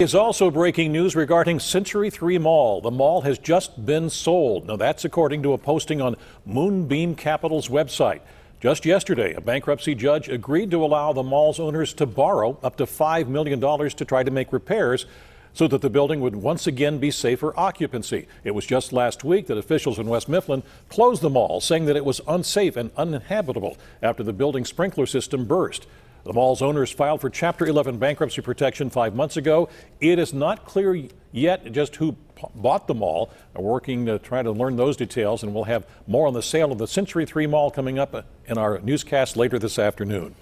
Is also breaking news regarding Century 3 Mall. The mall has just been sold. Now, that's according to a posting on Moonbeam Capital's website. Just yesterday, a bankruptcy judge agreed to allow the mall's owners to borrow up to $5 million to try to make repairs so that the building would once again be safe for occupancy. It was just last week that officials in West Mifflin closed the mall, saying that it was unsafe and uninhabitable after the building's sprinkler system burst. The mall's owners filed for Chapter 11 bankruptcy protection five months ago. It is not clear yet just who bought the mall. We're working to try to learn those details, and we'll have more on the sale of the Century 3 Mall coming up in our newscast later this afternoon.